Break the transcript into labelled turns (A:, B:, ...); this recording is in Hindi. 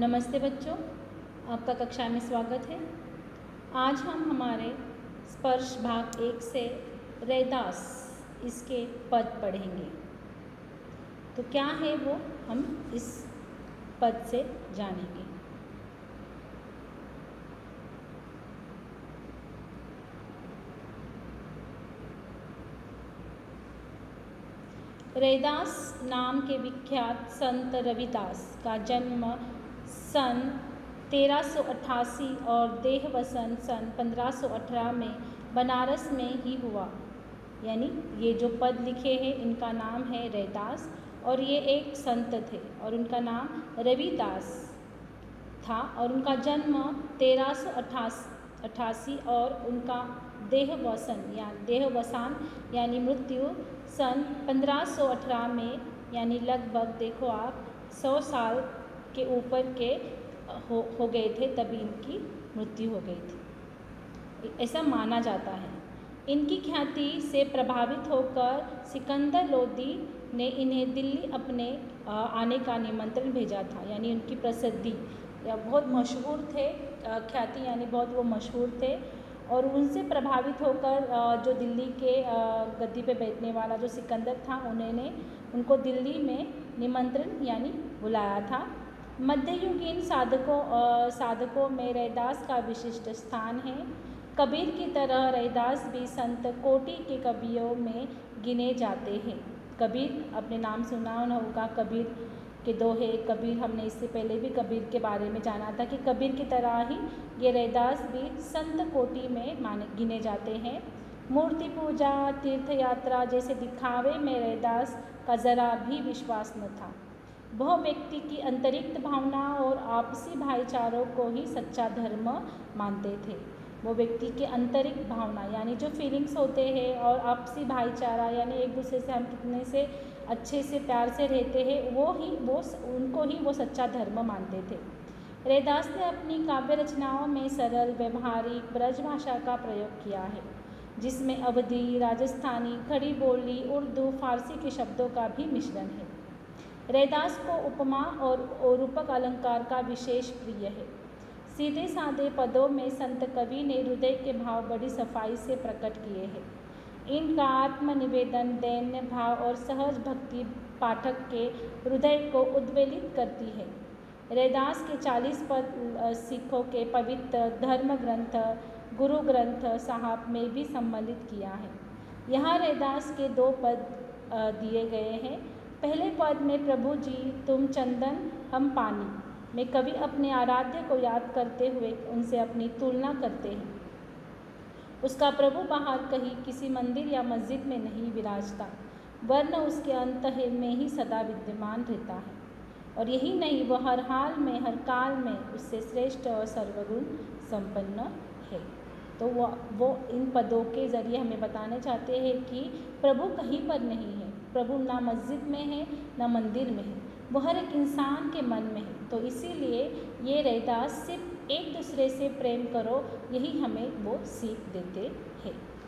A: नमस्ते बच्चों, आपका कक्षा में स्वागत है। आज हम हमारे स्पर्श भाग एक से रैदास इसके पद पढ़ेंगे। तो क्या है वो हम इस पद से जानेंगे। रैदास नाम के विख्यात संत रविदास का जन्म सन 1388 और देहवसन सन 1518 में बनारस में ही हुआ। यानी ये जो पद लिखे हैं, इनका नाम है रैदास और ये एक संत थे और उनका नाम रविदास था और उनका जन्म तेरह सौ और उनका देहवसन या देहवसान यानी मृत्यु सन 1518 में, यानी लगभग देखो आप 100 साल के ऊपर के हो हो गए थे तभी इनकी मृत्यु हो गई थी। ऐसा माना जाता है। इनकी ख्याति से प्रभावित होकर सिकंदर लोदी ने इन्हें दिल्ली अपने आने का निमंत्रण भेजा था, यानी उनकी प्रसिद्धि। या बहुत मशहूर थे ख्याति यानी बहुत वो मशहूर थे और उनसे प्रभावित होकर जो दिल्ली के गद्दी पे बैठने वाला जो सिकंदर था, उन्होंने उनको दिल्ली में निमंत्रण यानी बुलाया था। मध्ययुगीन साधकों साधकों में रैदास का विशिष्ट स्थान है। कबीर की तरह रैदास भी संत कोटि के कवियों में गिने जाते हैं। कबीर अपने नाम सुना होगा, कबीर के दोहे, कबीर, हमने इससे पहले भी कबीर के बारे में जाना था कि कबीर की तरह ही ये रैदास भी संत कोटि में माने, गिने जाते हैं। मूर्ति पूजा, तीर्थ यात्रा जैसे दिखावे में रैदास का ज़रा भी विश्वास न था। वह व्यक्ति की अंतरिक्त भावना और आपसी भाईचारों को ही सच्चा धर्म मानते थे। वो व्यक्ति के आंतरिक भावना, यानी जो फीलिंग्स होते हैं और आपसी भाईचारा, यानी एक दूसरे से हम कितने से अच्छे से प्यार से रहते हैं, वो ही, वो उनको ही वो सच्चा धर्म मानते थे। रैदास ने अपनी काव्य रचनाओं में सरल, व्यवहारिक ब्रजभाषा का प्रयोग किया है, जिसमें अवधि, राजस्थानी, खड़ी बोली, उर्दू, फारसी के शब्दों का भी मिश्रण है। रैदास को उपमा और रूपक अलंकार का विशेष प्रिय है। सीधे साधे पदों में संत कवि ने हृदय के भाव बड़ी सफ़ाई से प्रकट किए हैं। इनका आत्मनिवेदन, दैन्य भाव और सहज भक्ति पाठक के हृदय को उद्वेलित करती है। रैदास के चालीस पद सिखों के पवित्र धर्म ग्रंथ गुरु ग्रंथ साहब में भी सम्मिलित किया है। यहाँ रैदास के दो पद दिए गए हैं। पहले पद में, प्रभु जी, तुम चंदन, हम पानी में कवि अपने आराध्य को याद करते हुए उनसे अपनी तुलना करते हैं। उसका प्रभु बाहर कहीं किसी मंदिर या मस्जिद में नहीं विराजता वर्ण उसके अंत में ही सदा विद्यमान रहता है। और यही नहीं, वह हर हाल में, हर काल में उससे श्रेष्ठ और सर्वगुण संपन्न है। तो वो वो इन पदों के ज़रिए हमें बताना चाहते हैं कि प्रभु कहीं पर नहीं है। प्रभु ना मस्जिद में है, ना मंदिर में है। वो हर एक इंसान के मन में है। तो इसीलिए ये रहता सिर्फ़ एक दूसरे से प्रेम करो, यही हमें वो सीख देते हैं।